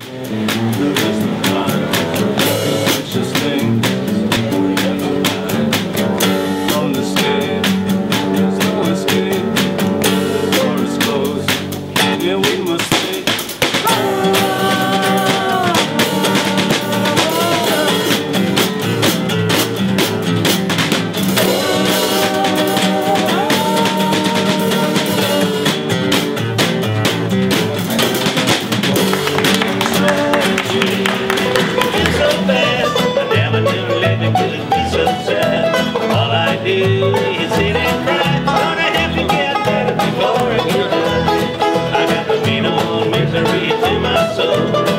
Yeah. do sit and cry. Gonna have to get better before I get. I got the pain misery in my soul.